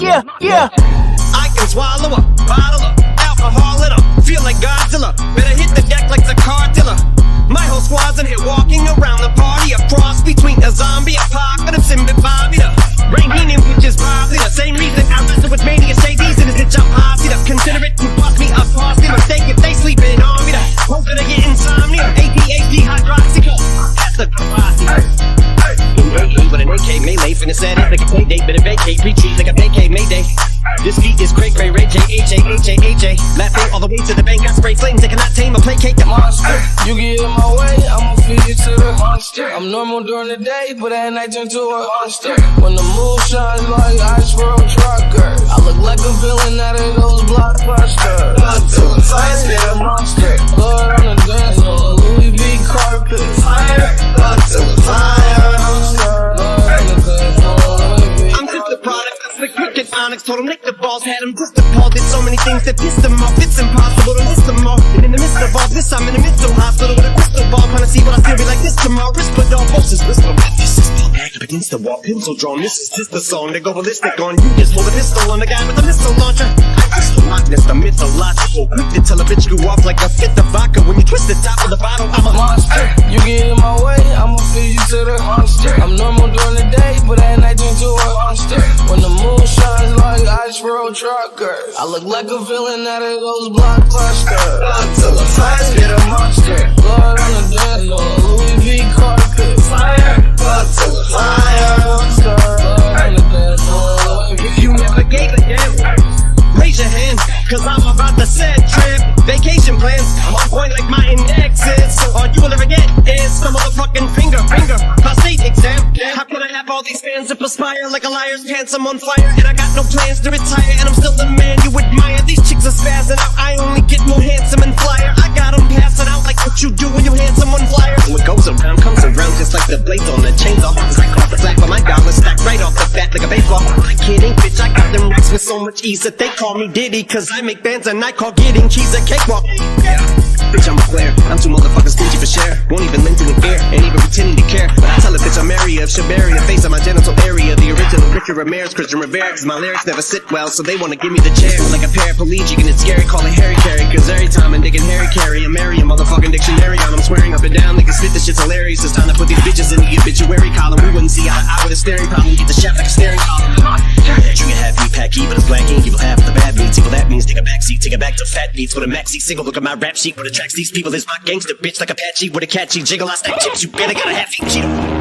yeah, yeah. I can swallow a bottle of alcohol in a feel like Godzilla. Finna set it like a play date, better vacate, retreat like a vacate mayday. This beat is Cray Cray Ray J H A H A H A. Laughing all the way to the bank, I spray flames, they cannot tame or placate the monster. You get in my way, I'ma feed you to the monster. I'm normal during the day, but at night turn to a monster. When the moon shines onyx. Told him lick the balls, had him just appalled. Did so many things that pissed him off. It's impossible to list them all. And in the midst of all this, I'm in the mental hospital with a crystal ball. To see what I still be like this tomorrow. Whisper dog, bosses, whisper. This is ball back up against the wall, pencil drawn. This is just the song. They go ballistic on you. Just hold a pistol on the guy with a missile launcher. I just lockness, the mythological. Quick to tell a bitch you off like a fifth of vodka. When you twist the top of the bottle, I'm a monster. You get in my way, I'ma feed you to the monster. I'm normal during the day, I look like a villain out of those blockbusters. Until the fire spit a monster. Blood on the dance floor, Louis V carpet. Fire until the fire monster. Blood on the dance floor, raise your hand, cause I'm about to set trip. Vacation plans, I'm on point like my index is. So all you will ever get is some motherfucking finger, finger, prostate exam. How can I have all these fans that perspire like a liar's pants? I'm on fire, and I got no plans to retire, and I'm still the man spazzing out, I only get more handsome and flyer. I got them passing out like what you do when you hand someone flyers. What goes around comes around just like the blades on the chainsaw. I caught the flat, but my gauntlet stack right off the bat like a baseball. Kidding, bitch, I got them racks with so much ease that they call me Diddy. Cause I make bands and I call getting cheese a cakewalk. Yeah. Bitch, I'm a player. I'm too motherfucking stingy for share. Won't even lend to an ear, ain't even pretending to care. But I tell a bitch I'm area of Shabaria, face on my genital area. The original Richard Ramirez, Christian Rivera. Cause my lyrics never sit well, so they wanna give me the chair. Like a paraplegic and it's scary, call it Harry Carry. Cause every time I'm nigga Harry Carry, I'm marry a motherfucking dictionary on. I'm swearing up and down, niggas spit this shit's hilarious. It's time to put these bitches in the obituary column. We wouldn't see eye to eye with a staring problem. Get the shaft like a staring column. Drink a half beat pack, but it's black ink. Evil half of the bad meats. Evil that means take a back seat, take it back to fat beats with a maxi single. Look at my rap sheet, what attracts these people is my gangster bitch like Apache with a catchy jiggle. I stack chips, you better got a half eat Cheeto.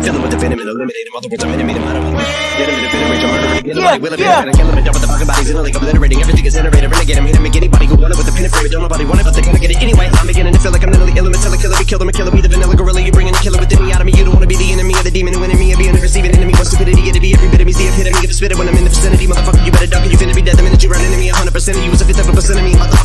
Filling with the venom and eliminate him. Other words, I'm intimate him. I don't Get him in the I'm murdering. Get him, Yeah, like Will yeah. and I kill him and dump with the fucking bodies a lake, obliterating. Everything is iterated. Renegade him, hit him, make anybody who want it with the pin and frame. Don't nobody want it, but they're gonna get it anyway. I'm beginning to feel like I'm mentally ill. I'm a killer, we kill them, a killer, me the vanilla gorilla. You bringing the killer within me out of me. You don't wanna be the enemy of the demon who enemy of being a receiving enemy. What stupidity it'd be every bit of me. See if hit me, if spit it when I'm in the vicinity. Motherfucker, you better duck it. You finna be dead the minute you run into me. 100% of you is a fifth of a percent of me. Motherfucker.